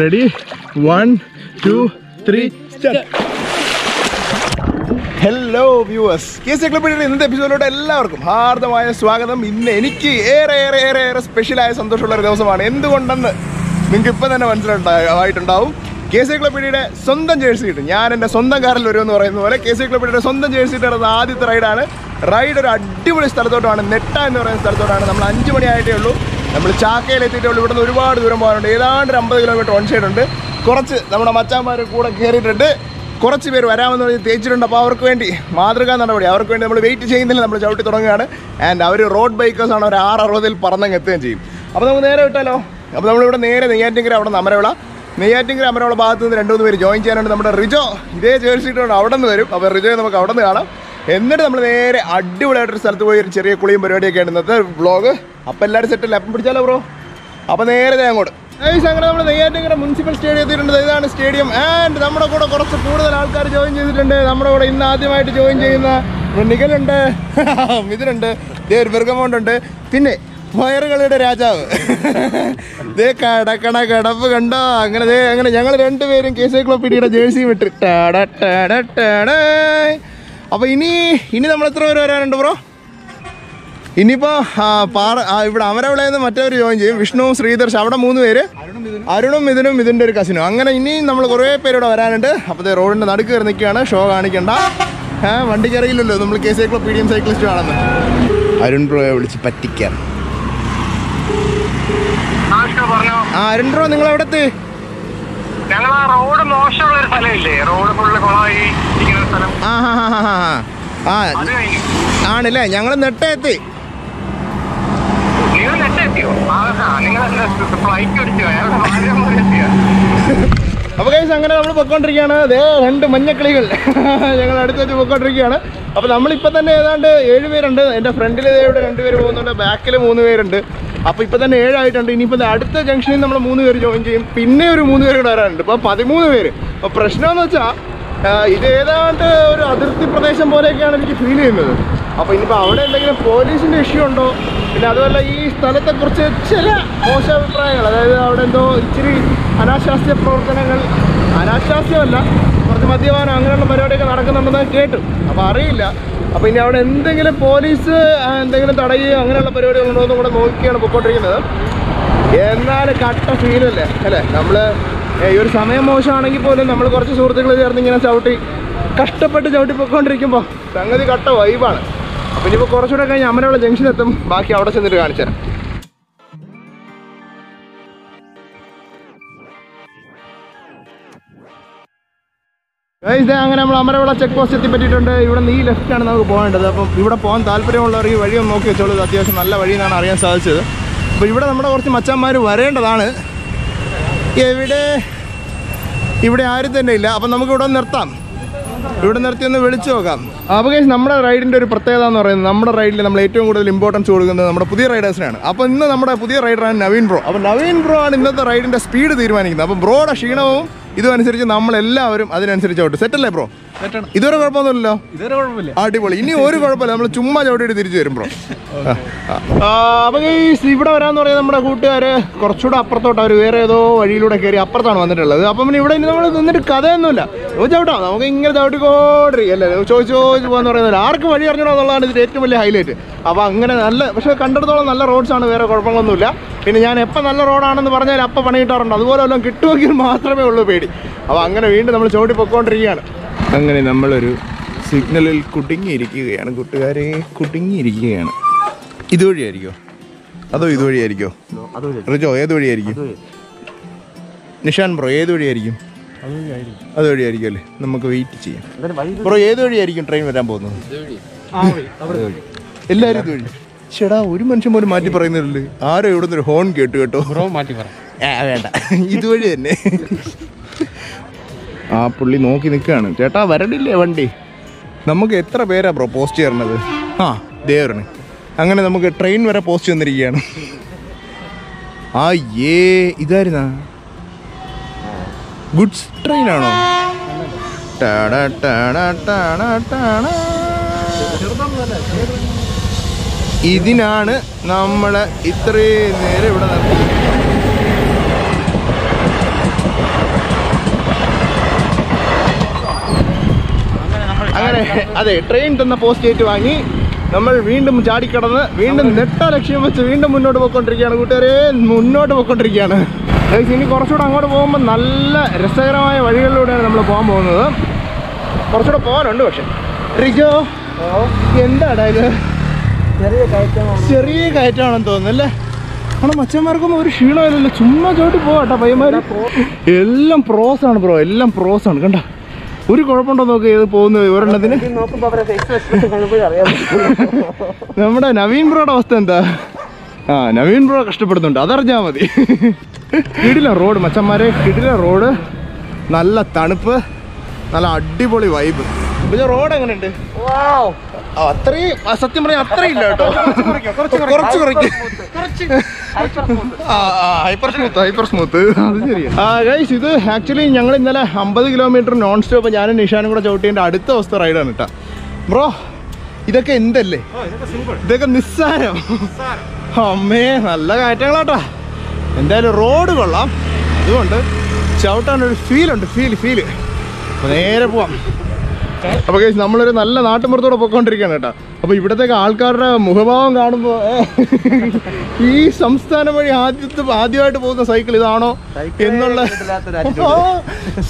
Ready one two three hello viewers case ക്ലബിയുടെ ഇന്നത്തെ എപ്പിസോഡിലോട്ട് എല്ലാവർക്കും ഹാർദമായ സ്വാഗതം. ഇന്ന് എനിക്ക് ഏറെ ഏറെ ഏറെ ഏറെ സ്പെഷ്യലായ സന്തോഷമുള്ള ഒരു ദിവസമാണ്. എന്തുകൊണ്ടെന്ന് നിങ്ങൾക്ക് ഇപ്പം തന്നെ മനസ്സിലായിട്ടുണ്ടാവും കെ സി ക്ലബിഡിയുടെ സ്വന്തം ജേഴ്സി കിട്ടും ഞാൻ എന്റെ സ്വന്തം കാറിൽ വരുമെന്ന് പറയുന്ന പോലെ കെ സി ക്ലബിഡിയുടെ സ്വന്തം ജേഴ്സി ഇട്ടുന്നത് ആദ്യത്തെ റൈഡാണ് റൈഡ് ഒരു അടിപൊളി സ്ഥലത്തോട്ടാണ്. നെട്ട എന്ന് പറയുന്ന സ്ഥലത്തോട്ടാണ്. നമ്മൾ അഞ്ച് മണിയായിട്ടേ ഉള്ളൂ. നമ്മൾ ചാക്കയിൽ എത്തിയിട്ടുള്ളൂ ഇവിടുന്ന് ഒരുപാട് ദൂരം പോകാനുണ്ട്. ഏതാണ്ട് ഒരു അമ്പത് കിലോമീറ്റർ ഓൺ സൈഡ് ഉണ്ട്. കുറച്ച് നമ്മുടെ മച്ചാന്മാർ കൂടെ കയറിയിട്ടുണ്ട് കുറച്ച് പേര് വരാമെന്ന് പറഞ്ഞ് തേച്ചിട്ടുണ്ട്. അപ്പോൾ അവർക്ക് വേണ്ടി മാതൃകാ നടപടി. അവർക്ക് വേണ്ടി നമ്മൾ വെയിറ്റ് ചെയ്യുന്നില്ല. നമ്മൾ ചവിട്ടി തുടങ്ങുകയാണ്. ആൻഡ് അവർ റോഡ് ബൈക്കേഴ്സാണ് ഒരു ആറ് അറുപതിൽ പറന്നങ്ങ് എത്തുകയും ചെയ്യും. അപ്പോൾ നമുക്ക് നേരെ വിട്ടാലോ? അപ്പോൾ നമ്മളിവിടെ നേരെ നെയ്യാറ്റിങ്കര അവിടെ നിന്ന് അമരവിള. നെയ്യാറ്റിങ്കര അമരവിള ഭാഗത്ത് നിന്ന് രണ്ട് മൂന്ന് പേര് ജോയിൻ ചെയ്യാനുണ്ട് നമ്മുടെ റിജോ. ഇതേ ജേഴ്സി അവിടെ നിന്ന് വരും. അപ്പോൾ റിജോയെ നമുക്ക് അവിടെ നിന്ന് കാണാം. എന്നിട്ട് നമ്മൾ നേരെ അടിപൊളിയായിട്ടൊരു സ്ഥലത്ത് പോയി ഒരു ചെറിയ കുളിയും പരിപാടിയൊക്കെയാണ് ഇന്നത്തെ വ്ളോഗ് അപ്പോൾ എല്ലാവരും സെറ്റല്ലേ അപ്പം പിടിച്ചാലോ ബ്രോ അപ്പോൾ നേരെ ഞാൻ അങ്ങോട്ട്. ഏകദേശം അങ്ങനെ നമ്മൾ നെയ്യാറ്റിങ്കര മുനിസിപ്പൽ സ്റ്റേഡിയം എത്തിയിട്ടുണ്ട്. ഇതാണ് സ്റ്റേഡിയം ആൻഡ് നമ്മുടെ കൂടെ കുറച്ച് കൂടുതൽ ആൾക്കാർ ജോയിൻ ചെയ്തിട്ടുണ്ട്. നമ്മുടെ കൂടെ ഇന്ന് ആദ്യമായിട്ട് ജോയിൻ ചെയ്യുന്ന നിഖലുണ്ട്. മിഥുനുണ്ട്. ദേ ഒരു ബിർഗമൗണ്ട് ഉണ്ട്. പിന്നെ വയറുകളുടെ രാജാവ്. ദേ കടക്കണ കടപ്പ് കണ്ടോ? അങ്ങനെ ദേ അങ്ങനെ ഞങ്ങൾ രണ്ടുപേരും കെ സി ക്ലോപ്പിഡിയുടെ ജേഴ്സിയും ഇട്ട്. ടാട ടാട ടാടേ. അപ്പൊ ഇനി ഇനി നമ്മൾ എത്ര പേര് വരാനുണ്ട് ബ്രോ ഇനിയിപ്പോ പാറ ഇവിടെ അമരവിളയിൽ നിന്ന് മറ്റവർ ജോയിൻ ചെയ്യും വിഷ്ണുവും ശ്രീധർഷ് അവിടെ മൂന്ന് പേര്. അരുണും ഇതിനും ഇതിന്റെ ഒരു കസിനും അങ്ങനെ ഇനിയും നമ്മൾ കുറേ പേരിവിടെ വരാനുണ്ട്. അപ്പോൾ റോഡിന്റെ നടുക്ക് കയറി നിൽക്കുകയാണ്. ഷോ കാണിക്കണ്ട. ഏ വണ്ടിക്ക് അറിയില്ലല്ലോ നമ്മൾ കെ സൈക്കിളോ പി ഡി എം സൈക്ലിസ്റ്റ് ആണെന്ന് അരുൺ ബ്രോയെ വിളിച്ച് പറ്റിക്കാം. ആ അരുൺ ബ്രോ നിങ്ങൾ എവിടെ എത്തി ഞങ്ങൾ ആ റോഡ് മോശമുള്ള ഒരു സ്ഥലമില്ലേ? റോഡ് ഫുള്ള് കുളമായി ഇരിക്കുന്ന സ്ഥലം. ആ ആ ആണല്ലേ? ഞങ്ങൾ നെട്ട എത്തി നിങ്ങൾ ആ നിങ്ങൾ ഫ്ലൈറ്റ് അടിച്ചോ ഞങ്ങളുടെ അപ്പോൾ കൈസ് അങ്ങനെ നമ്മൾ പൊയ്ക്കൊണ്ടിരിക്കുകയാണ് അതേ രണ്ട് മഞ്ഞക്കിളികൾ ഞങ്ങൾ അടുത്ത് വെച്ച് പൊയ്ക്കൊണ്ടിരിക്കുകയാണ് അപ്പോൾ നമ്മളിപ്പോൾ തന്നെ ഏതാണ്ട് ഏഴ് പേരുണ്ട്. എന്റെ ഫ്രണ്ടിൽ ഇവിടെ രണ്ട് പേര് പോകുന്നുണ്ട്. ബാക്കിൽ മൂന്ന് പേരുണ്ട്. അപ്പോൾ ഇപ്പോൾ തന്നെ ഏഴായിട്ടുണ്ട്. ഇനിയിപ്പോൾ ദേ അടുത്ത ജംഗ്ഷനിൽ നമ്മൾ മൂന്ന് പേര് ജോയിൻ ചെയ്യും. പിന്നെ ഒരു മൂന്ന് പേര് കൂടെ വരാനുണ്ട്. അപ്പോൾ പതിമൂന്ന് പേര്. അപ്പോൾ പ്രശ്നമെന്ന് വെച്ചാൽ ഇത് ഏതാണ്ട് ഒരു അതിർത്തി പ്രദേശം പോലെയൊക്കെയാണ് എനിക്ക് ഫീൽ ചെയ്യുന്നത്. അപ്പോൾ ഇനിയിപ്പോൾ അവിടെ എന്തെങ്കിലും പോലീസിന്റെ ഇഷ്യൂ ഉണ്ടോ? പിന്നെ അതുപോലെ ഈ സ്ഥലത്തെക്കുറിച്ച് ചില മോശാഭിപ്രായങ്ങൾ അതായത് അവിടെ എന്തോ ഇച്ചിരി അനാശാസ്യ പ്രവർത്തനങ്ങൾ അനാശാസ്യമല്ല കുറച്ച് മദ്യപാനം അങ്ങനെയുള്ള പരിപാടിയൊക്കെ നടക്കുന്നുണ്ടെന്ന് കേട്ടു. അപ്പോൾ അറിയില്ല. അപ്പോൾ ഇനി അവിടെ എന്തെങ്കിലും പോലീസ് എന്തെങ്കിലും തടയുകയോ അങ്ങനെയുള്ള പരിപാടികളുണ്ടോ എന്നും കൂടെ നോക്കിയാണ് പൊയ്ക്കൊണ്ടിരിക്കുന്നത് എന്നാൽ കട്ട ഫീലല്ലേ അല്ലേ? നമ്മൾ ഈ ഒരു സമയം മോശമാണെങ്കിൽ പോലും നമ്മൾ കുറച്ച് സുഹൃത്തുക്കൾ ചേർന്ന് ഇങ്ങനെ ചവിട്ടി കഷ്ടപ്പെട്ട് ചവിട്ടി പൊയ്ക്കൊണ്ടിരിക്കുമ്പോൾ സംഗതി കട്ട വൈബാണ് അപ്പോൾ ഇനിയിപ്പോൾ കുറച്ചുകൂടെ കഴിഞ്ഞ് അമരമുള്ള ജംഗ്ഷൻ എത്തും. ബാക്കി അവിടെ ചെന്നിട്ട് കാണിച്ചു തരാം അങ്ങനെ നമ്മൾ അമരവിള ചെക്ക് പോസ്റ്റ് എത്തിപ്പറ്റിയിട്ടുണ്ട് ഇവിടെ നിന്ന് ഈ ലെഫ്റ്റാണ് നമുക്ക് പോകേണ്ടത്. അപ്പം ഇവിടെ പോകാൻ താല്പര്യമുള്ളവർ ഈ വഴി നോക്കി വെച്ചോളൂ. അത്യാവശ്യം നല്ല വഴി എന്നാണ് അറിയാൻ സാധിച്ചത്. അപ്പോൾ ഇവിടെ നമ്മുടെ കുറച്ച് മച്ചന്മാർ വരേണ്ടതാണ്. എവിടെ? ഇവിടെ ആരും തന്നെ ഇല്ല. അപ്പം നമുക്ക് ഇവിടെ നിർത്താം. ഇവിടെ നിർത്തി ഒന്ന് വിളിച്ചു നോക്കാം. അപ്പോൾ കേസ് നമ്മുടെ റൈഡിന്റെ ഒരു പ്രത്യേകത എന്ന് പറയുന്നത് നമ്മുടെ റൈഡിൽ നമ്മൾ ഏറ്റവും കൂടുതൽ ഇമ്പോർട്ടൻസ് കൊടുക്കുന്നത് നമ്മുടെ പുതിയ റൈഡേഴ്സിനാണ് അപ്പോൾ ഇന്ന് നമ്മുടെ പുതിയ റൈഡറാണ് നവീൻ ബ്രോ അപ്പോൾ നവീൻ ബ്രോ ആണ് ഇന്നത്തെ റൈഡിന്റെ സ്പീഡ് തീരുമാനിക്കുന്നത്. അപ്പം ബ്രോയുടെ ക്ഷീണവും ഇതും അനുസരിച്ച് നമ്മളെല്ലാവരും അതിനനുസരിച്ച് ഔട്ട് സെറ്റല്ലേ ബ്രോ ഇതുവരെ കുഴപ്പമൊന്നുമില്ലല്ലോ? അടിപൊളി. ഇനി ഒരു കുഴപ്പമില്ല. നമ്മൾ ചുമ്മാ ചവിട്ടിയിട്ട് തിരിച്ചു വരും ബ്രോ അപ്പൊ ഇവിടെ വരാന്ന് പറയുന്നത് നമ്മുടെ കൂട്ടുകാര് കുറച്ചുകൂടെ അപ്പുറത്തോട്ട് അവർ വേറെ ഏതോ വഴിയിലൂടെ കയറി അപ്പുറത്താണ് വന്നിട്ടുള്ളത്. അപ്പം പിന്നെ ഇവിടെ ഇനി നമ്മൾ നിന്നിട്ട് കഥയൊന്നുമില്ല. ചവിട്ടാം. നമുക്ക് ഇങ്ങനെ ചവിട്ടിക്കോണ്ടിരിക്കും. അല്ലേ? ചോദിച്ചു ചോദിച്ചു പോകാന്ന് പറയുന്നത് ആർക്കും വഴി അറിഞ്ഞോ എന്നുള്ളതാണ് ഇതിന്റെ ഏറ്റവും വലിയ ഹൈലൈറ്റ് അപ്പോൾ അങ്ങനെ നല്ല പക്ഷേ കണ്ടെടുത്തോളം നല്ല റോഡ്സാണ് ആണ്. വേറെ കുഴപ്പങ്ങളൊന്നുമില്ല. പിന്നെ ഞാൻ എപ്പോൾ നല്ല റോഡാണെന്ന് പറഞ്ഞാൽ അപ്പം പണി കിട്ടാറുണ്ട്. അതുപോലെ വല്ലതും കിട്ടുമെങ്കിൽ മാത്രമേ ഉള്ളൂ പേടി. അപ്പോൾ അങ്ങനെ വീണ്ടും നമ്മൾ ചവിട്ടി പൊക്കോണ്ടിരിക്കുകയാണ്. അങ്ങനെ നമ്മളൊരു സിഗ്നലിൽ കുടുങ്ങിയിരിക്കുകയാണ്. കൂട്ടുകാരെ കുടുങ്ങിയിരിക്കുകയാണ്. ഇതുവഴിയായിരിക്കോ? അതോ ഇതുവഴിയായിരിക്കോ? റിജോ ഏത് വഴിയായിരിക്കും നിഷാൻ ബ്രോ ഏത് വഴിയായിരിക്കും അത് വഴിയായിരിക്കും അല്ലേ? നമുക്ക് വെയിറ്റ് ചെയ്യാം. ബ്രോ ഏത് വഴിയായിരിക്കും ട്രെയിൻ വരാൻ പോകുന്നത്? എല്ലാവരും ഇത് വഴി ചേടാ ഒരു മനുഷ്യൻ പോലും മാറ്റി പറയുന്നില്ലേ ആരോ ഇവിടെ നിന്ന് ഒരു ഹോൺ കേട്ടു കേട്ടോ. ബ്രോ മാറ്റി പറ. വേണ്ട. ഇതുവഴി തന്നെ. ആ പുള്ളി നോക്കി നിൽക്കുകയാണ്. ചേട്ടാ വരണില്ലേ വണ്ടി? നമുക്ക് എത്ര പേരാ ബ്രോ പോസ്റ്റ് ചേർന്നത്? ആ ദേവരണ് അങ്ങനെ നമുക്ക് ട്രെയിൻ വരെ പോസ്റ്റ് വന്നിരിക്കുകയാണ് ആ ഏ ഇതായിരുന്നാ ഗുഡ്സ് ട്രെയിൻ ആണോ? ടാടാ, ടാടാ, ടാടാ, ടാടാ. ഇതിനാണ് നമ്മൾ ഇത്രയും നേരം ഇവിടെ നിർത്തുന്നത് അങ്ങനെ അതെ ട്രെയിൻ തന്ന പോസ്റ്റ് ഏറ്റ് വാങ്ങി. നമ്മൾ വീണ്ടും ചാടിക്കടന്ന് വീണ്ടും നെട്ട ലക്ഷ്യം വെച്ച് വീണ്ടും മുന്നോട്ട് പോയിക്കൊണ്ടിരിക്കുകയാണ്. കൂട്ടുകാരെ മുന്നോട്ട് പോയിക്കൊണ്ടിരിക്കുകയാണ്. ഇനി കുറച്ചുകൂടെ അങ്ങോട്ട് പോകുമ്പോൾ നല്ല രസകരമായ വഴികളിലൂടെയാണ് നമ്മൾ പോകാൻ പോകുന്നത്. കുറച്ചുകൂടെ പോകാനുണ്ട് പക്ഷെ. റിജോ എന്താടാ ഇത്? ചെറിയ കയറ്റമാണ്. ചെറിയ കയറ്റമാണെന്ന് തോന്നുന്നു അല്ലേ? നമ്മുടെ മച്ചന്മാർക്കൊന്നും ഒരു ക്ഷീണമില്ലല്ലോ ചുമ്മാ ചോട്ടി പോവാട്ടോ പയ്യന്മാർ എല്ലാം പ്രോസ് ആണ് ബ്രോ എല്ലാം പ്രോസ് ആണ്. കണ്ട? ഒരു കുഴപ്പമുണ്ടോ നോക്ക് ഇത് പോകുന്ന ഒരെണ്ണത്തിന് നമ്മുടെ നവീൻ ബ്രോയുടെ അവസ്ഥ എന്താ? ആ നവീൻ ബ്രോ കഷ്ടപ്പെടുന്നുണ്ട്. അതറിഞ്ഞാൽ മതി. കിടില റോഡ് മച്ചന്മാരെ. കിടില റോഡ് നല്ല തണുപ്പ് നല്ല അടിപൊളി വൈബ് പിന്നെ റോഡ് എങ്ങനെയുണ്ട്? അത്രയും സത്യം പറഞ്ഞാൽ അത്രയും ഇല്ല കേട്ടോ. കുറച്ച് കുറയ്ക്ക് ഹൈപ്പർ സ്മൂത്ത് ഹൈപ്പർ സ്മൂത്ത് അത് ശരിയാ. ഗൈസ് ഇത് ആക്ച്വലി ഞങ്ങൾ ഇന്നലെ അമ്പത് കിലോമീറ്റർ നോൺ സ്റ്റോപ്പ് ഞാനും നിഷാനും കൂടെ ചവിട്ടിയതിന്റെ അടുത്ത അവസ്ഥ റൈഡാണ് കേട്ടോ ബ്രോ ഇതൊക്കെ എന്തല്ലേ? ഇതൊക്കെ നിസ്സാരം. അമ്മേ നല്ല കാറ്റങ്ങളാട്ടാ എന്തായാലും റോഡ് കൊള്ളാം. അതുകൊണ്ട് ചവിട്ടാനൊരു ഫീലുണ്ട് ഫീൽ ഫീൽ നേരെ പോവാം. അപ്പൊ കേസ് നമ്മളൊരു നല്ല നാട്ടുമ്പുറത്തോടെ പൊക്കോണ്ടിരിക്കുകയാണ് കേട്ടോ. അപ്പൊ ഇവിടത്തേക്ക് ആൾക്കാരുടെ മുഖഭാവം കാണുമ്പോ ഈ സംസ്ഥാനം വഴി ആദ്യത്തെ ആദ്യമായിട്ട് പോകുന്ന സൈക്കിൾ ഇതാണോ എന്നുള്ള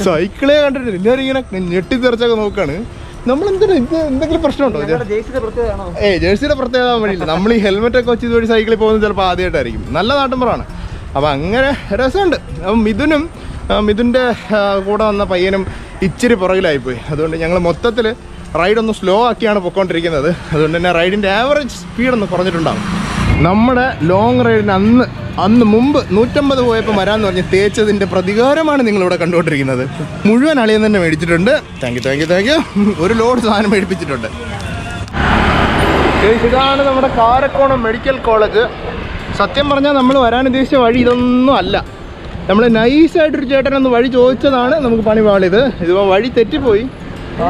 സൈക്കിളേ കണ്ടിട്ട് എല്ലാവരും ഇങ്ങനെ ഞെട്ടിത്തെറിച്ചൊക്കെ നോക്കാണ് നമ്മൾ എന്തെങ്കിലും പ്രശ്നമുണ്ടോ? ജേഴ്സിയുടെ പ്രത്യേകമാണോ ഏ ജേഴ്സിയുടെ പ്രത്യേകത വഴിയില്ല. നമ്മൾ ഈ ഹെൽമെറ്റ് ഒക്കെ വെച്ച് ഇതുവഴി സൈക്കിളിൽ പോകുന്നത് ചിലപ്പോൾ ആദ്യമായിട്ടായിരിക്കും. നല്ല നാട്ടുമ്പുറമാണ്. അപ്പം അങ്ങനെ രസമുണ്ട്. അപ്പം മിഥുനും മിഥുന്റെ കൂടെ വന്ന പയ്യനും ഇച്ചിരി പുറകിലായിപ്പോയി. അതുകൊണ്ട് ഞങ്ങൾ മൊത്തത്തിൽ റൈഡ് ഒന്ന് സ്ലോ ആക്കിയാണ് പൊയ്ക്കൊണ്ടിരിക്കുന്നത് അതുകൊണ്ട് തന്നെ റൈഡിന്റെ ആവറേജ് സ്പീഡ് ഒന്ന് കുറഞ്ഞിട്ടുണ്ടാവും. നമ്മുടെ ലോങ് റൈഡിന് അന്ന് അന്ന് മുമ്പ് നൂറ്റമ്പത് പോയപ്പോൾ വരാമെന്ന് പറഞ്ഞ് തേച്ചതിന്റെ പ്രതികാരമാണ് നിങ്ങളിവിടെ കണ്ടുകൊണ്ടിരിക്കുന്നത്. മുഴുവൻ അളിയൻ തന്നെ മേടിച്ചിട്ടുണ്ട്. Thank you thank you thank you ഒരു ലോഡ് സാധനം മേടിപ്പിച്ചിട്ടുണ്ട്. ഇതാണ് നമ്മുടെ കാരക്കോണം മെഡിക്കൽ കോളേജ്. സത്യം പറഞ്ഞാൽ നമ്മൾ വരാൻ ഉദ്ദേശിച്ച വഴി ഇതൊന്നും അല്ല. നമ്മൾ നൈസായിട്ടൊരു ചേട്ടൻ ഒന്ന് വഴി ചോദിച്ചതാണ് നമുക്ക് പണി പാളിയത്. ഇതിപ്പോൾ വഴി തെറ്റിപ്പോയി.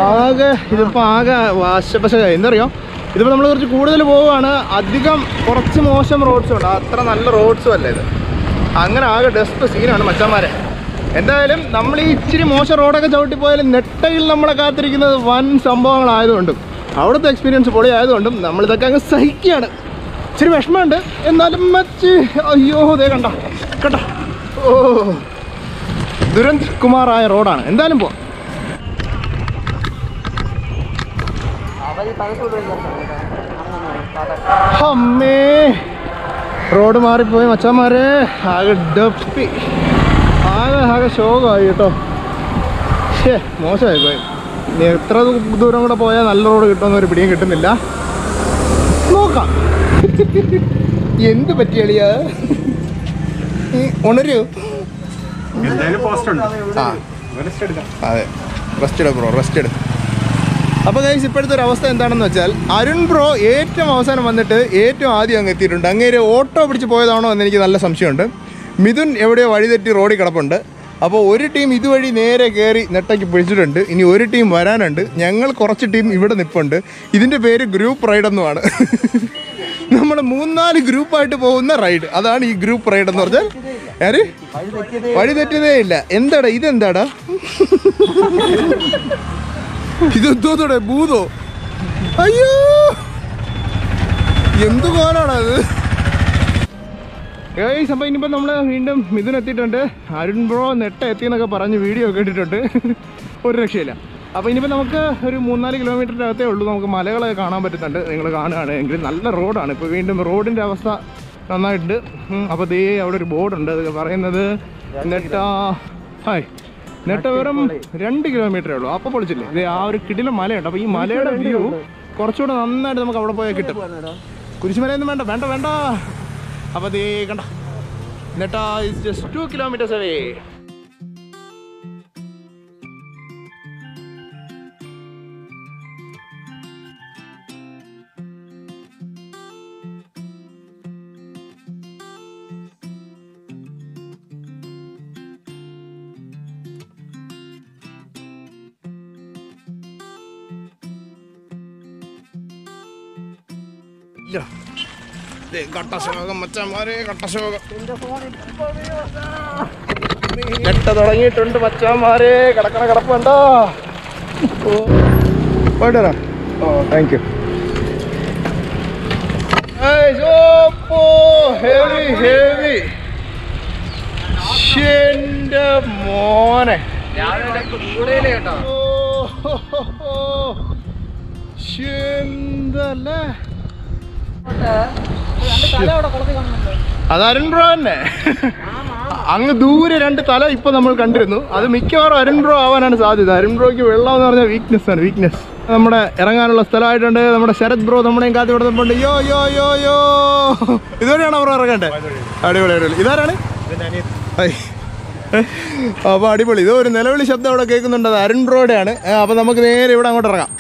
ആകെ ഇതിപ്പോൾ ആകെ വാശപശ എന്തറിയോ ഇതിപ്പോൾ നമ്മൾ കുറച്ച് കൂടുതൽ പോവുകയാണ്. അധികം കുറച്ച് മോശം റോഡ്സും ഉണ്ട് അത്ര നല്ല റോഡ്സും അല്ല ഇത്. അങ്ങനെ ആകെ ഡസ്റ്റ് സീനാണ് മച്ചന്മാരെ. എന്തായാലും നമ്മൾ ഈ ഇച്ചിരി മോശം റോഡൊക്കെ ചവിട്ടി പോയാലും നെട്ടയിൽ നമ്മളെ കാത്തിരിക്കുന്നത് വൻ സംഭവങ്ങളായതുകൊണ്ടും അവിടുത്തെ എക്സ്പീരിയൻസ് പൊളിയായതുകൊണ്ടും നമ്മളിതൊക്കെ അങ്ങ് സഹിക്കുകയാണ്. ഇച്ചിരി വിഷമമുണ്ട്. എന്നാലും മച്ച് അയ്യോ ദേ കണ്ട ഓ ദുരന്ത് കുമാറായ റോഡാണ്. എന്തായാലും തലത്തോട് അമ്മേ. റോഡ് മാറിപ്പോയി മച്ചാന്മാരെ ആകെ ഡപ്പി ആകെ ആകെ ശോകമായി കേട്ടോ. ഷേ മോശമായി പോയി. എത്ര ദൂരം കൂടെ പോയാൽ നല്ല റോഡ് കിട്ടുമെന്ന് ഒരു പിടിയും കിട്ടുന്നില്ല. നോക്കാം. എന്ത് പറ്റിയളിയാ ഉണരൂ. ആ. അതെ. റെസ്റ്റ് എടു ബ്രോ റെസ്റ്റ് എടു അപ്പോൾ ഗൈസ് ഇപ്പോഴത്തെ ഒരു അവസ്ഥ എന്താണെന്ന് വെച്ചാൽ അരുൺ ബ്രോ ഏറ്റവും അവസാനം വന്നിട്ട് ഏറ്റവും ആദ്യം അങ്ങ് എത്തിയിട്ടുണ്ട്. അങ്ങേര് ഓട്ടോ പിടിച്ച് പോയതാണോ എന്ന് എനിക്ക് നല്ല സംശയമുണ്ട്. മിഥുൻ എവിടെയോ വഴി തെറ്റി റോഡിൽ കിടപ്പുണ്ട്. അപ്പോൾ ഒരു ടീം ഇതുവഴി നേരെ കയറി നെട്ടയ്ക്ക് പിടിച്ചിട്ടുണ്ട്. ഇനി ഒരു ടീം വരാനുണ്ട്. ഞങ്ങൾ കുറച്ച് ടീം ഇവിടെ നിൽപ്പുണ്ട് ഇതിന്റെ പേര് ഗ്രൂപ്പ് റൈഡ് എന്നുമാണ്. നമ്മൾ മൂന്നാൽ ഗ്രൂപ്പായിട്ട് പോകുന്ന റൈഡ് അതാണ് ഈ ഗ്രൂപ്പ് റൈഡ് എന്ന് പറഞ്ഞാൽ ആര്? വഴി തെറ്റിയതേ ഇല്ല. എന്താടാ ഇതെന്താടാ? ഇതെന്തോടെ ഭൂതോ? അയ്യോ! എന്ത് കോലാണോ അത് ഏയ് സംഭവം ഇനിയിപ്പോൾ നമ്മൾ വീണ്ടും മിഥുൻ എത്തിയിട്ടുണ്ട്. അരുൺ ബ്രോ നെട്ട എത്തിയെന്നൊക്കെ പറഞ്ഞ് വീഡിയോ ഒക്കെ ഇട്ടിട്ടുണ്ട്. ഒരു രക്ഷയില്ല. അപ്പോൾ ഇനിയിപ്പോൾ നമുക്ക് ഒരു മൂന്നാൽ കിലോമീറ്ററിന്റെ അകത്തേ ഉള്ളൂ. നമുക്ക് മലകളൊക്കെ കാണാൻ പറ്റുന്നുണ്ട്. നിങ്ങൾ കാണുകയാണെങ്കിൽ നല്ല റോഡാണ് ഇപ്പോൾ വീണ്ടും റോഡിന്റെ അവസ്ഥ നന്നായിട്ടുണ്ട്. അപ്പോൾ ദേ അവിടെ ഒരു ബോർഡുണ്ട്. അത് പറയുന്നത് നെട്ട ഹായ് നെട്ട വെറും രണ്ട് കിലോമീറ്ററേ ഉള്ളൂ. അപ്പോൾ പൊളിച്ചില്ലേ? ഇത് ആ ഒരു കിടില മലയുണ്ട്. അപ്പോൾ ഈ മലയുടെ വ്യൂ കുറച്ചുകൂടെ നന്നായിട്ട് നമുക്ക് അവിടെ പോയാൽ കിട്ടും. കുരിശുമലയൊന്നും വേണ്ട വേണ്ട വേണ്ട. അപ്പോൾ ദേ കണ്ട. Netta is just two kilometres away ഇല്ല. ദേ കട്ടശോകം മച്ചന്മാരെ കട്ടശോകം കെട്ട തുടങ്ങിയിട്ടുണ്ട് മച്ചാന്മാരെ. കിടക്കണ കിടപ്പുണ്ടോ ഓ. പോയിട്ട് ഓ താങ്ക് യു ഹെവി ഹെവി. എന്റെ മോനെ. കേട്ടോ. എന്തല്ലേ അത് അരുൺ ബ്രോ തന്നെ. അങ്ങ് ദൂരെ രണ്ട് തല ഇപ്പൊ നമ്മൾ കണ്ടിരുന്നു. അത് മിക്കവാറും അരുൺ ബ്രോ ആവാനാണ് സാധ്യത. അരുൺ ബ്രോയ്ക്ക് വെള്ളം എന്ന് പറഞ്ഞാൽ വീക്ക്നെസ് ആണ് വീക്ക്നെസ് നമ്മുടെ ഇറങ്ങാനുള്ള സ്ഥലമായിട്ടുണ്ട്. നമ്മുടെ ശരത് ബ്രോ നമ്മുടെയും കാത്തി കൊടുത്തിട്ടുണ്ട് യോ യോ യോ യോ. ഇതുവരെയാണ് ബ്രോ ഇറങ്ങണ്ടേ അടിപൊളി അടിപൊളി. ഇതാരാണ്. അപ്പൊ അടിപൊളി. ഇത് ഒരു നിലവിളി ശബ്ദം അവിടെ കേൾക്കുന്നുണ്ട്. അത് അരുൺ ബ്രോയുടെ ആണ് അപ്പൊ നമുക്ക് നേരെ ഇവിടെ അങ്ങോട്ട് ഇറങ്ങാം.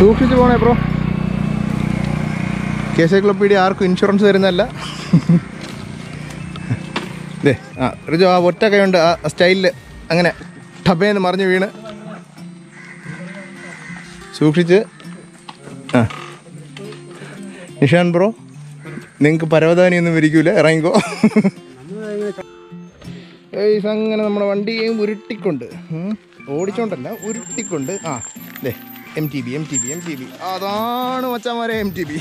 സൂക്ഷിച്ചു പോണേ ബ്രോ. കെ എസ് ക്ലബ് ആർക്കും ഇൻഷുറൻസ് തരുന്നതല്ല. ഇതേ ആ റിജോ ആ ഒറ്റ കൈയുണ്ട് ആ സ്റ്റൈലിൽ അങ്ങനെ ടബേന്ന് മറിഞ്ഞ് വീണ്. സൂക്ഷിച്ച്. ആ. നിഷാൻ ബ്രോ നിങ്ങൾക്ക് പരവതാനിയൊന്നും വിരിക്കൂല ഇറങ്ങിക്കോ. അങ്ങനെ നമ്മുടെ വണ്ടിയെയും ഉരുട്ടിക്കൊണ്ട്. ഓടിച്ചോണ്ടല്ല ഉരുട്ടിക്കൊണ്ട് ആ ദേ. M T B M T B M T B അതാണ് മച്ചാമാരെ M T B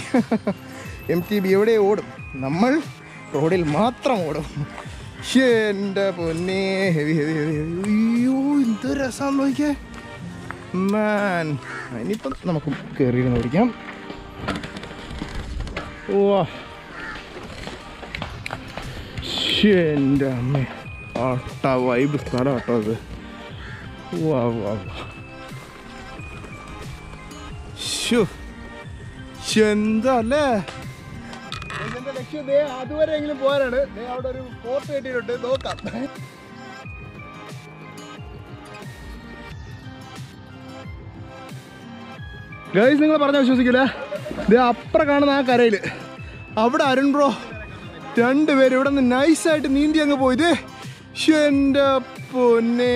M T B എവിടെ ഓടും? നമ്മൾ റോഡിൽ മാത്രം ഓടും. എന്റെ പൊന്നേ. ഹെവി ഹെവി ഹെവി അയ്യോ എന്ത് രസം നോക്കിയേ. മാൻ ഇനിയിപ്പം നമുക്ക് കയറിയിരുന്ന് ഓടിക്കാം. ഓ എന്റെ അമ്മേ. ആട്ട വൈബ് സ്ഥലം ആട്ടോ അത്. വാ വാ വാ ശ്ശോ. എന്താ അല്ലേ എന്റെ ലക്ഷ്യം ദേ അതുവരെ എങ്കിലും പോരാണ്. ദേ അവിടെ ഒരു ഫോർട്ട് കെട്ടിയിട്ടുണ്ട്. നോക്കാം. ഗൈസ് നിങ്ങൾ പറഞ്ഞാൽ വിശ്വസിക്കില്ല ദേ അപ്പുറം കാണുന്ന ആ കരയിൽ അവിടെ അരുൺ ബ്രോ രണ്ടുപേരും ഇവിടെ നിന്ന് നൈസായിട്ട് നീന്തി അങ്ങ് പോയത് എന്റെ പൊന്നെ.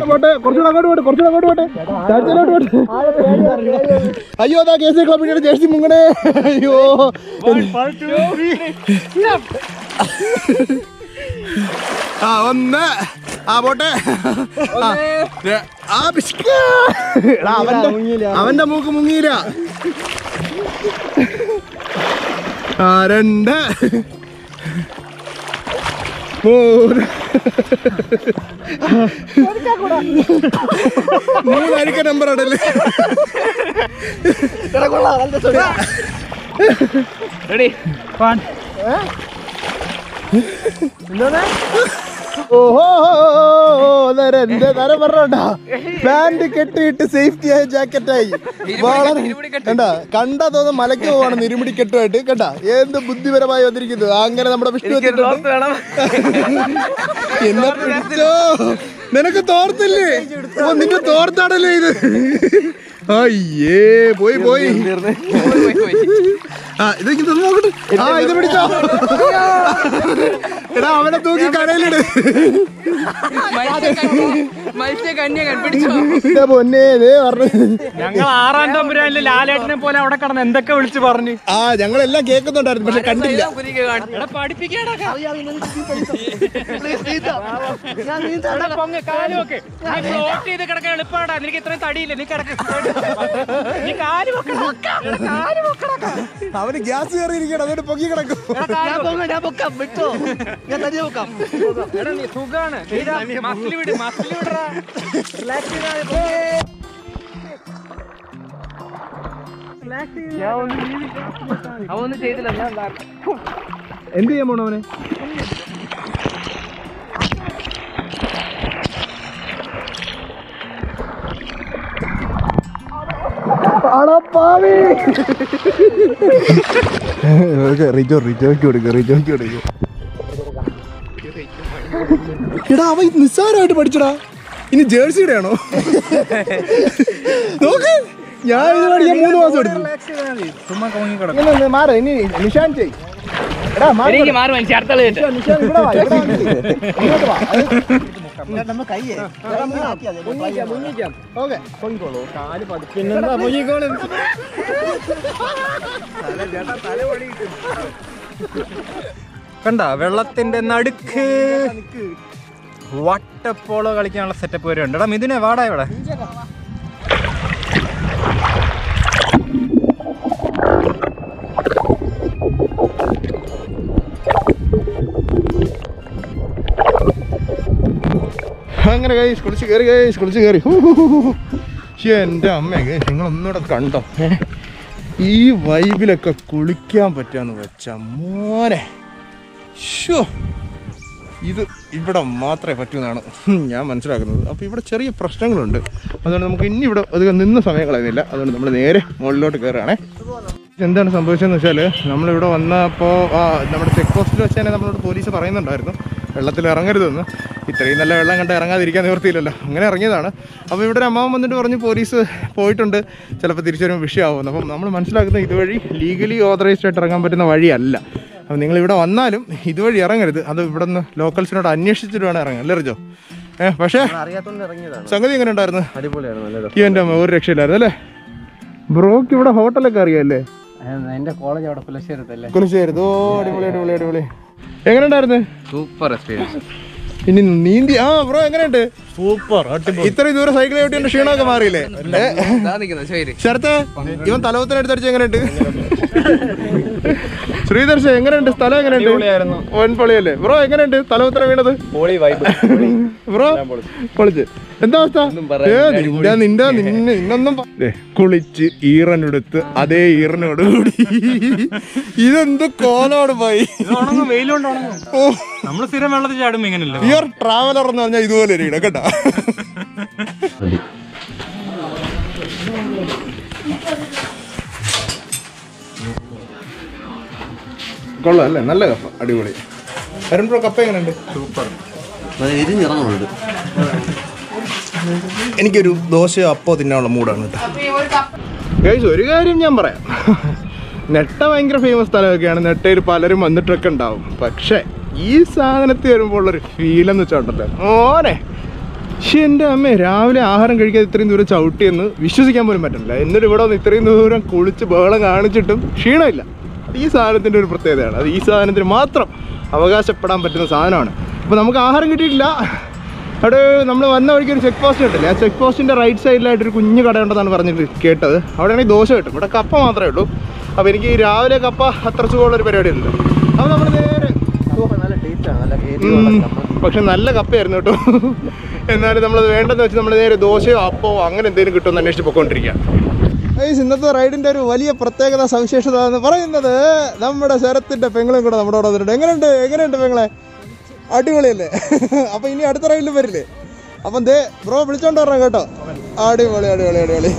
പോട്ടെ കുറച്ചുകൂടെ അങ്ങോട്ട് പോട്ടെ കുറച്ചുകൂടെ അങ്ങോട്ട് പോട്ടെ. താഴ്ചയിലോട്ട് പോട്ടെ. അയ്യോ അതാ കെ സി ക്ലബിന്റെ ജേഴ്സി മുങ്ങണേ. അയ്യോ. ആ ഒന്ന്. ആ പോട്ടെ. ആ, പിശുക്ക. അവന്റെ അവന്റെ മൂക്ക് മുങ്ങിയില്ല. ആ രണ്ട്. മൂന്ന്. മൂന്നരിക്ക നമ്പർ ആണല്ലേ റെഡി ഓഹോ എന്റെ തരം പറഞ്ഞോണ്ടാ. പാന്റ് കെട്ടിയിട്ട് സേഫ്റ്റി ആയ ജാക്കറ്റായി വളരെ കണ്ട? കണ്ട തോന്നുന്ന മലയ്ക്ക് പോവാണ് നിരുമിടി കെട്ടുമായിട്ട് കണ്ട? എന്ത് ബുദ്ധിപരമായി വന്നിരിക്കുന്നു? അങ്ങനെ നമ്മുടെ വിഷ്ണു എത്തിയിട്ടുണ്ട്. എന്നെ പിടിച്ചോ? നിനക്ക് തോർത്തില്ലേ? ഓ നിന്റെ തോർത്താണല്ലേ ഇത്. അയ്യേ പോയി പോയി. നോക്കട്ടെ. ആ ഇത് പിടിച്ചോ. എടാ അവനെ തൂക്കി കടയിലിട് ഞങ്ങൾ ആറാം തമ്പുരാനിലെ ലാലേട്ടനെ പോലെ അവിടെ കടന്ന് എന്തൊക്കെ വിളിച്ചു പറഞ്ഞു? ആ ഞങ്ങളെല്ലാം കേൾക്കുന്നുണ്ടായിരുന്നു പക്ഷെ കണ്ടില്ല. എളുപ്പമാടാ നിനക്ക് ഇത്രയും തടിയില്ല? നീ കിടക്ക. നീ കാൽ അവന് ഗ്യാസ് കയറിയിരിക്കണം അവന് അതുകൊണ്ട് പൊക്കി കിടക്കും ഞാൻ പൊക്കാം. വിട്ടോ. ഞാൻ വിട് പൊക്കാം. സുഖാണ്. ചെയ്താ അവൊന്നും ചെയ്തില്ല ഞാൻ എന്ത് ചെയ്യാൻ പോണു അവനെ റിജോ റിജോയ്ക്ക് കൊടുക്കുക റിജോയ്ക്ക് കൊടുക്കുക എടാ അവൻ നിസ്സാരമായിട്ട് പഠിച്ചടാ. ഇനി ജേഴ്സിയുടെ ആണോ നോക്ക്. ഞാൻ പഠിക്കാൻ മൂന്ന് മാസം എടുത്തു. മാറ ഇനി നിഷാൻ ചെയ്. എടാ മാറി മാറി മനുഷ്യ അടുത്ത പിന്നെന്താ പൊങ്ങിക്കോളും കണ്ട വെള്ളത്തിന്റെ നടുക്ക്. വട്ടപ്പോളോ കളിക്കാനുള്ള സെറ്റപ്പ് വരെ ഉണ്ട്. എടാ മിഥുനെ വാടാ ഇവിടെ. അങ്ങനെ കൈ കുളിച്ച് കയറി കൈ കുളിച്ച് കയറി എന്റെ അമ്മ ഗൈസ് നിങ്ങൾ ഒന്നുകൂടെ കണ്ടോ ഈ വൈബിലൊക്കെ കുളിക്കാൻ പറ്റാന്ന് വെച്ച മോനെ. ഷോ ഇത് ഇവിടെ മാത്രമേ പറ്റുന്നതാണ് ഞാൻ മനസ്സിലാക്കുന്നത്. അപ്പോൾ ഇവിടെ ചെറിയ പ്രശ്നങ്ങളുണ്ട്. അതുകൊണ്ട് നമുക്ക് ഇനി ഇവിടെ അധികം നിന്ന് സമയം കളയുന്നില്ല. അതുകൊണ്ട് നമ്മൾ നേരെ മുകളിലോട്ട് കയറുകയാണേ. എന്താണ് സംഭവിച്ചതെന്ന് വെച്ചാൽ നമ്മളിവിടെ വന്നപ്പോൾ നമ്മുടെ ചെക്ക് പോസ്റ്റിൽ വെച്ച് തന്നെ നമ്മളോട് പോലീസ് പറയുന്നുണ്ടായിരുന്നു. വെള്ളത്തിൽ ഇറങ്ങരുതെന്ന് ഇത്രയും നല്ല വെള്ളം കണ്ട് ഇറങ്ങാതിരിക്കാൻ നിവർത്തിയില്ലല്ലോ അങ്ങനെ ഇറങ്ങിയതാണ്. അപ്പോൾ ഇവിടെ ഒരു അമ്മാവൻ വന്നിട്ട് പറഞ്ഞു പോലീസ് പോയിട്ടുണ്ട്. ചിലപ്പോൾ തിരിച്ചു വരുമ്പോൾ വിഷയമാവുമെന്ന്. അപ്പം നമ്മൾ മനസ്സിലാക്കുന്നത് ഇതുവഴി ലീഗലി ഓതറൈസ്ഡ് ആയിട്ട് ഇറങ്ങാൻ പറ്റുന്ന വഴിയല്ല. അപ്പം നിങ്ങൾ ഇവിടെ വന്നാലും ഇതുവഴി ഇറങ്ങരുത്. അത് ഇവിടെ നിന്ന് ലോക്കൽസിനോട് അന്വേഷിച്ചിട്ട് വേണം ഇറങ്ങാൻ. അല്ലേ റിജോ? ഏ പക്ഷേ സംഗതി എങ്ങനെ ഉണ്ടായിരുന്നു? ഈ എന്റെ അമ്മ ഒരു രക്ഷയില്ലായിരുന്നു അല്ലേ? ബ്രോക്ക് ഇവിടെ ഹോട്ടലൊക്കെ അറിയാമല്ലേ എന്റെ കോളേജ് അവിടെ പുലശ്ശേരത്തല്ലേ കുളിച്ചായിരുന്നു ഓ അടിപൊളി അടിപൊളി അടിപൊളി. എങ്ങനെ ഉണ്ടായിരുന്നു സൂപ്പർ എക്സ്പീരിയൻസ് ഇനി നീന്തി ആ ബ്രോ എങ്ങനെയുണ്ട്? സൂപ്പർ ഇത്രയും ദൂരം സൈക്കിൾ ചവിട്ടി എന്റെ ക്ഷീണമൊക്കെ മാറിയില്ലേ? ശരത്തെ ഇവൻ തലവത്തിനടുത്തടിച്ച് എങ്ങനെയുണ്ട്? ശ്രീദർശ എങ്ങനെയുണ്ട്? സ്ഥലം എങ്ങനെയുണ്ട്? വൻപൊളിയല്ലേ? ബ്രോ എങ്ങനെയുണ്ട്? തലവത്തന വീണത്? ബ്രോ പൊളിച്ച്. എന്താ അവസ്ഥ? നിന്റെ നിന്റെ നിന്നെ നിന്നൊന്നും ദേ, കുളിച്ച് ഈറനെടുത്ത് അതേ ഈറനോട് കൂടി ഇതെന്ത് കോലോട് പോയി നമ്മൾ സ്ഥിരം വെള്ളത്തിൽ ചാടുമ്പോ ഇങ്ങനല്ലേ പ്യുവർ ട്രാവലർ എന്ന് പറഞ്ഞാൽ ഇതുപോലെ ഒരു ഇടക്കട്ട കൊള്ളാം അല്ലേ? നല്ല കപ്പ അടിപൊളി. അരുൺ ബ്രോ കപ്പ എങ്ങനെയുണ്ട്? സൂപ്പർ. ഇരിഞ്ഞിറങ്ങുന്നുണ്ട്. എനിക്കൊരു ദോശയോ അപ്പോ തിന്നാനുള്ള മൂടാണ് കേട്ടോ. ഒരു കാര്യം ഞാൻ പറയാം. നെട്ട ഭയങ്കര ഫേമസ് സ്ഥലമൊക്കെയാണ്. നെട്ടയിൽ പലരും വന്നിട്ടൊക്കെ ഉണ്ടാവും. പക്ഷേ ഈ സാധനത്തിൽ വരുമ്പോൾ ഉള്ളൊരു ഫീൽ എന്ന് വെച്ചോണ്ടല്ലോ ഓനെ പക്ഷെ എന്റെ അമ്മ രാവിലെ ആഹാരം കഴിക്കാതെ ഇത്രയും ദൂരം ചവിട്ടിയെന്ന് വിശ്വസിക്കാൻ പോലും പറ്റുന്നില്ല എന്നിട്ട് ഇവിടെ വന്ന് ഇത്രയും ദൂരം കുളിച്ച് ബഹളം കാണിച്ചിട്ടും ക്ഷീണമില്ല. അത് ഈ സാധനത്തിന്റെ ഒരു പ്രത്യേകതയാണ്. അത് ഈ സാധനത്തിന് മാത്രം അവകാശപ്പെടാൻ പറ്റുന്ന സാധനമാണ്. അപ്പോൾ നമുക്ക് ആഹാരം കിട്ടിയിട്ടില്ല. അവിടെ നമ്മൾ വന്ന വഴിക്ക് ഒരു ചെക്ക് പോസ്റ്റ് കിട്ടില്ലേ ആ ചെക്ക് പോസ്റ്റിന്റെ റൈറ്റ് സൈഡിലായിട്ട് ഒരു കുഞ്ഞു കടയുണ്ടെന്നാണ് പറഞ്ഞിട്ട് കേട്ടത്. അവിടെയാണെങ്കിൽ ദോശ കിട്ടും. ഇവിടെ കപ്പ മാത്രമേ ഉള്ളൂ. അപ്പോൾ എനിക്ക് രാവിലെ കപ്പ അത്ര ഒരു പരിപാടിയല്ല അപ്പോൾ നമ്മൾ നേരെ പക്ഷെ നല്ല കപ്പയായിരുന്നു കേട്ടോ. എന്നാലും നമ്മളത് വേണ്ടെന്ന് വെച്ച് നമ്മൾ നേരെ ദോശയോ അപ്പോ അങ്ങനെ എന്തെങ്കിലും കിട്ടുമെന്ന് അന്വേഷിച്ച് പൊക്കോണ്ടിരിക്കുക ഇന്നത്തെ റൈഡിന്റെ ഒരു വലിയ പ്രത്യേകത സവിശേഷത എന്ന് പറയുന്നത് നമ്മുടെ ശരത്തിന്റെ പെങ്ങളും കൂടെ നമ്മുടെ കൂടെ വന്നിട്ടുണ്ട്. എങ്ങനെയുണ്ട്? എങ്ങനെയുണ്ട് പെങ്ങളെ? അടിപൊളിയല്ലേ? അപ്പൊ ഇനി അടുത്ത റൈഡിൽ വരില്ലേ? അപ്പം ദേ ബ്രോ വിളിച്ചോണ്ട് വരണം കേട്ടോ. അടിപൊളി അടിപൊളി അടിപൊളി.